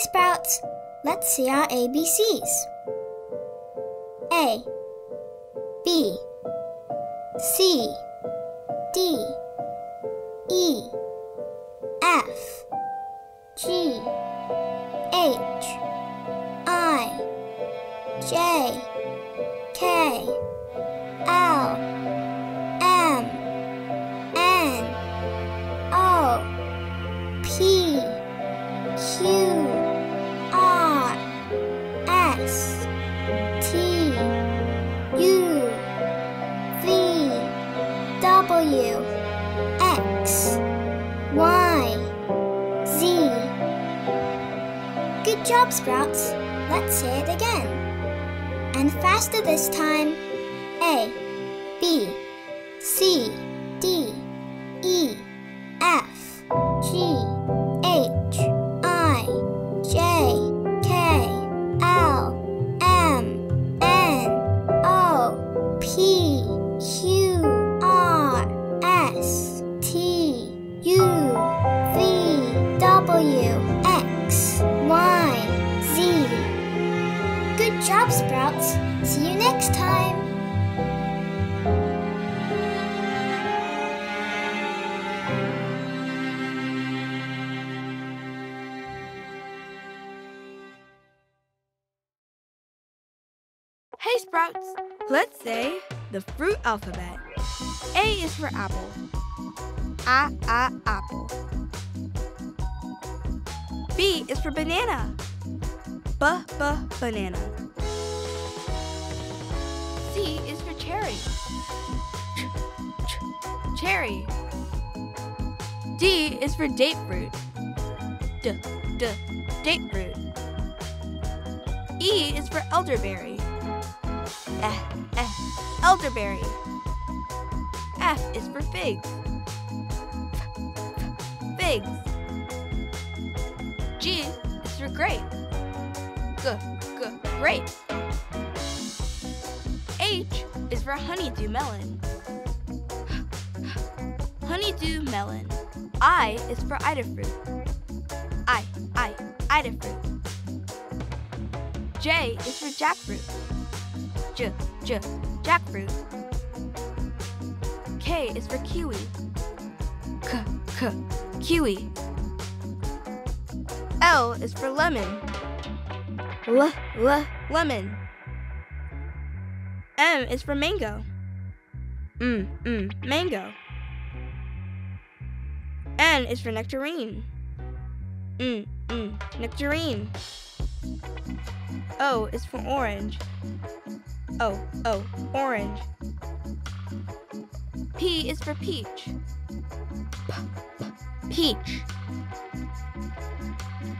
Sprouts, let's see our ABCs. A B C D E F G H I J faster this time. Hey Sprouts! Let's say the fruit alphabet. A is for apple. A, a, apple. B is for banana. B, b, banana. C is for cherry. Ch, ch, cherry. D is for date fruit. D, d, date fruit. E is for elderberry. Eh, eh, elderberry. F is for figs. Figs. G is for grape. G, g, grape. H is for honeydew melon. Honeydew melon. I is for Idafruit. I, I, Idafruit. J is for jackfruit. J, j, jackfruit. K is for kiwi. K, k, kiwi. L is for lemon. L, l, lemon. M is for mango. Mm, mm, mango. N is for nectarine. Mm, mm, nectarine. O is for orange. Oh, oh, orange. P is for peach. P, p, peach.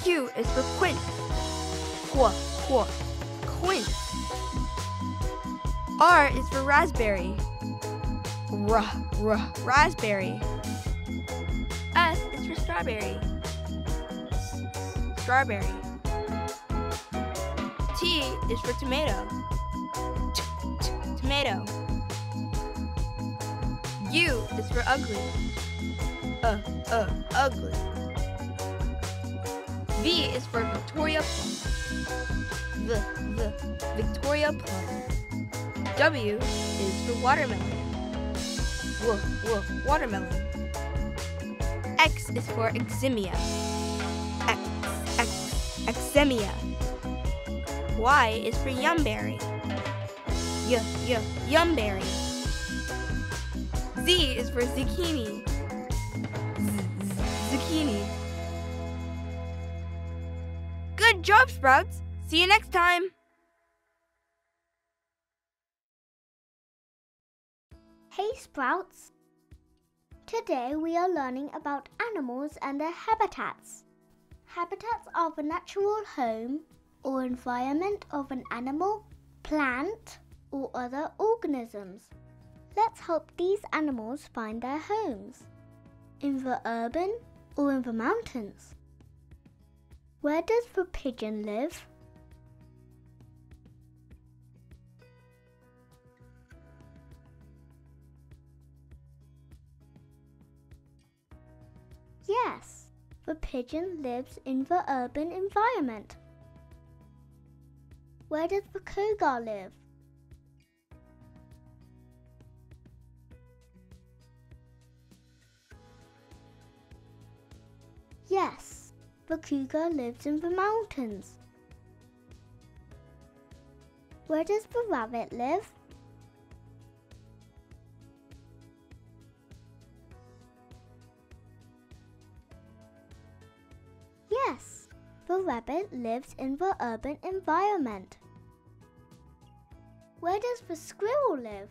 Q is for quince. Qu, qu, quince. R is for raspberry. R, r, raspberry. S is for strawberry. Strawberry. T is for tomato. Tomato. U is for ugli. Uh, uh, ugli. V is for Victoria Plum. The, the, Victoria Plum. W is for watermelon. W, w, watermelon. X is for eczema. X, X, eczema. Y is for yumberry. Y, y, yumberry. Z is for zucchini. Z, zucchini. Good job, Sprouts. See you next time. Hey Sprouts! Today we are learning about animals and their habitats. Habitats are the natural home or environment of an animal, plant, or other organisms. Let's help these animals find their homes in the urban or in the mountains. Where does the pigeon live? Yes, The pigeon lives in the urban environment. Where does the cougar live? Yes, the cougar lives in the mountains. Where does the rabbit live? Yes, the rabbit lives in the urban environment. Where does the squirrel live?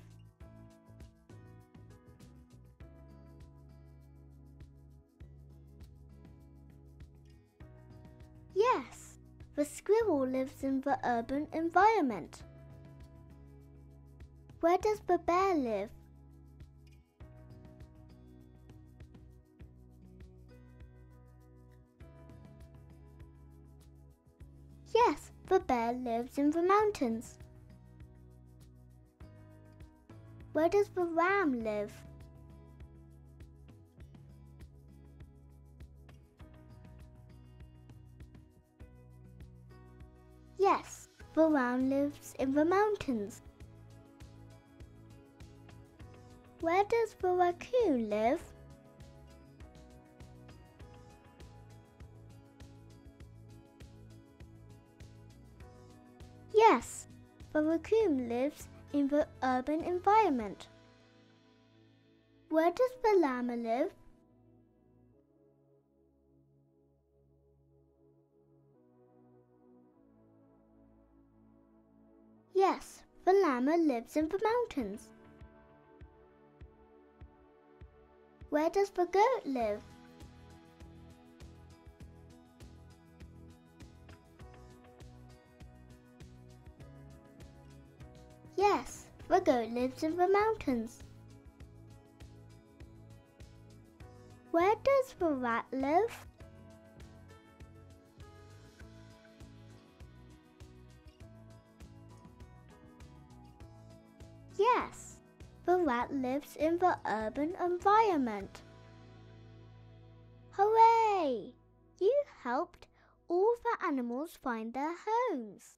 Squirrel lives in the urban environment. Where does the bear live? Yes, the bear lives in the mountains. Where does the ram live? The ram lives in the mountains. Where does the raccoon live? Yes, the raccoon lives in the urban environment. Where does the llama live? Lives in the mountains. Where does the goat live? Yes, the goat lives in the mountains. Where does the rat live? Lives in the urban environment. Hooray! You helped all the animals find their homes.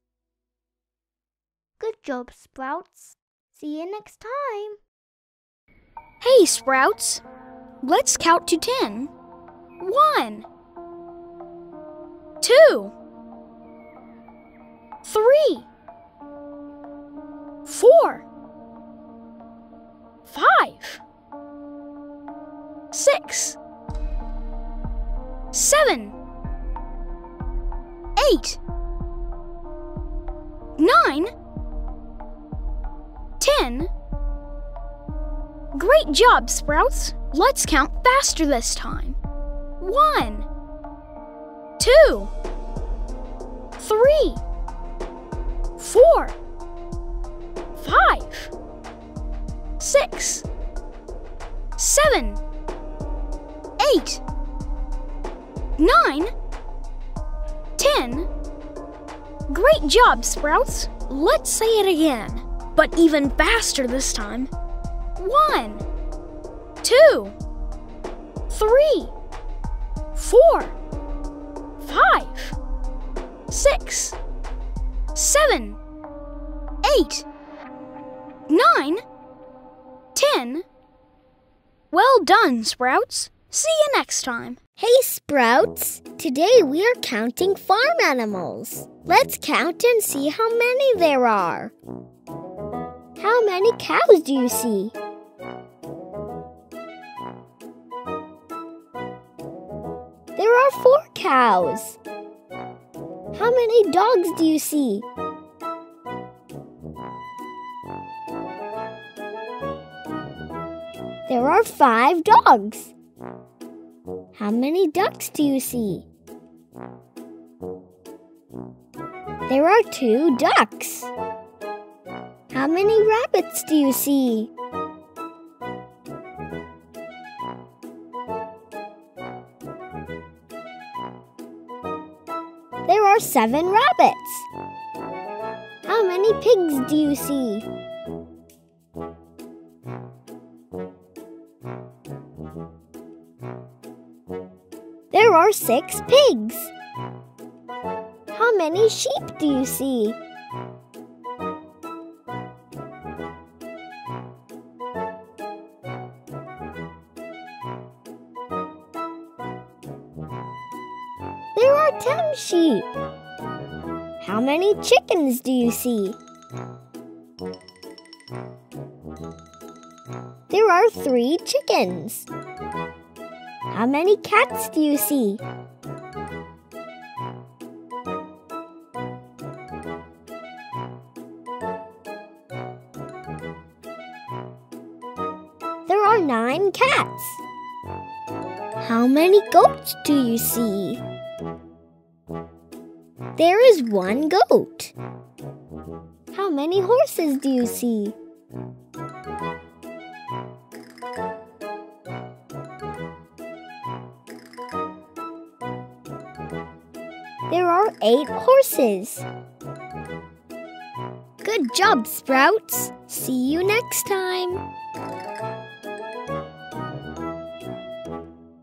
Good job, Sprouts. See you next time. Hey, Sprouts. Let's count to ten. One, two, three, four, five, six, seven, eight, nine, ten. Great job, Sprouts. Let's count faster this time. One, two, three, four, five, six, seven, eight, nine, ten. Great job, Sprouts. Let's say it again, but even faster this time. One, two, three, four, five, six, seven, eight, nine, ten. Well done, Sprouts. See you next time. Hey, Sprouts! Today we are counting farm animals. Let's count and see how many there are. How many cows do you see? There are four cows. How many dogs do you see? There are five dogs. How many ducks do you see? There are two ducks. How many rabbits do you see? There are seven rabbits. How many pigs do you see? There are six pigs. How many sheep do you see? There are ten sheep. How many chickens do you see? There are three chickens. How many cats do you see? There are nine cats. How many goats do you see? There is one goat. How many horses do you see? Eight horses. Good job, Sprouts. See you next time.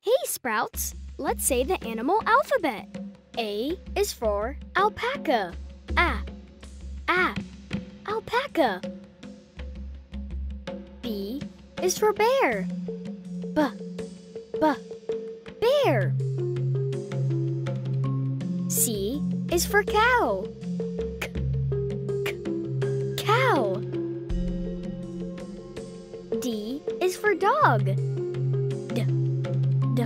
Hey, Sprouts. Let's say the animal alphabet. A is for alpaca. A. A. Alpaca. B is for bear. B. B. Bear. Is for cow. K. Cow. D is for dog. D. D.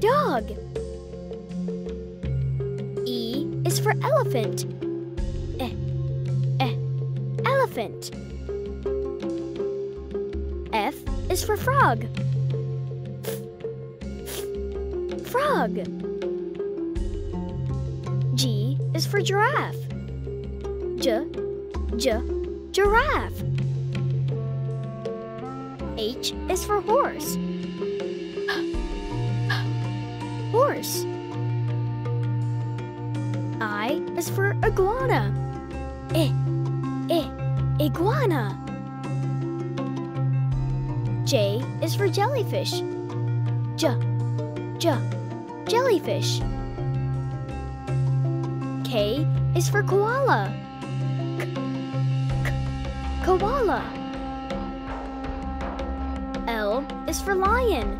Dog. E is for elephant. Eh. Eh. Elephant. F is for frog. F. F. Frog. Giraffe. J. J. Giraffe. H is for horse. Horse. I is for iguana. I. I. Iguana. J is for jellyfish. J. J. Jellyfish. K is for koala. Koala. L is for lion.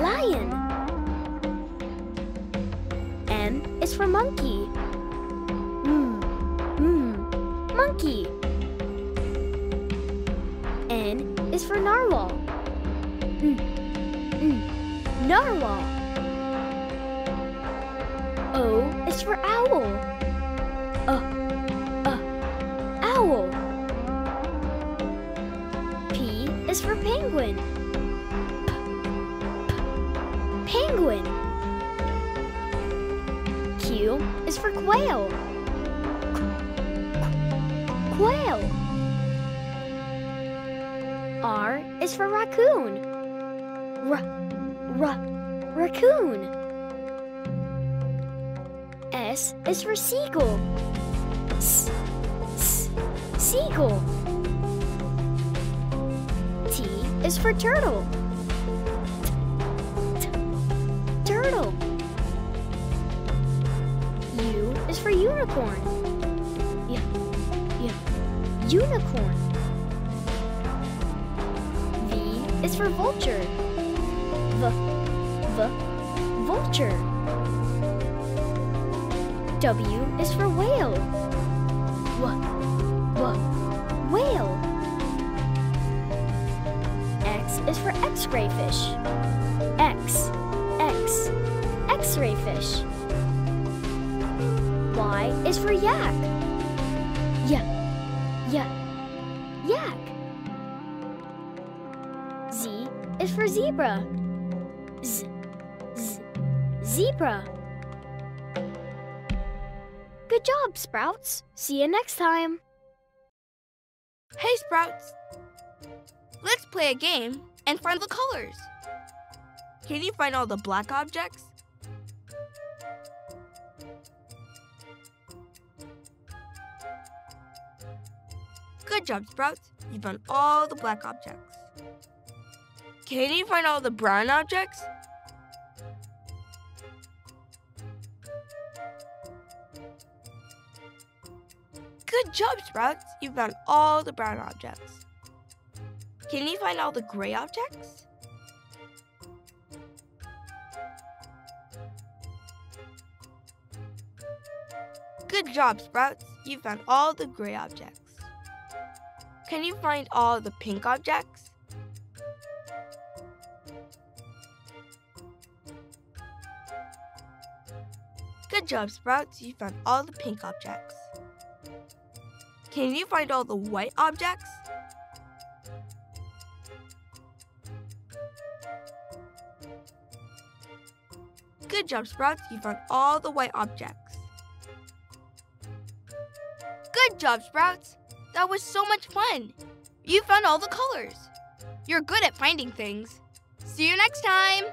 Lion. M is for monkey. Mm. Mm. Monkey. N is for narwhal. Mm. Narwhal. O is for owl. Uh. Uh. Owl. P is for penguin. P. P. Penguin. Q is for quail. Qu- Quail. R is for raccoon. R, r, raccoon. S is for seagull. S, s, seagull. T is for turtle. T, t, turtle. U is for unicorn. Y, y, unicorn. V is for vulture. V, v, vulture. W is for whale. W, w, whale. X is for X-ray fish. X, X, X-ray fish. Y is for yak. Y, y, yak. Z is for zebra. Z, z, zebra. Good job, Sprouts. See you next time. Hey, Sprouts! Let's play a game and find the colors. Can you find all the black objects? Good job, Sprouts. You found all the black objects. Can you find all the brown objects? Good job, Sprouts. You found all the brown objects. Can you find all the gray objects? Good job, Sprouts. You found all the gray objects. Can you find all the pink objects? Good job, Sprouts. You found all the pink objects. Can you find all the white objects? Good job, Sprouts. You found all the white objects. Good job, Sprouts. That was so much fun. You found all the colors. You're good at finding things. See you next time.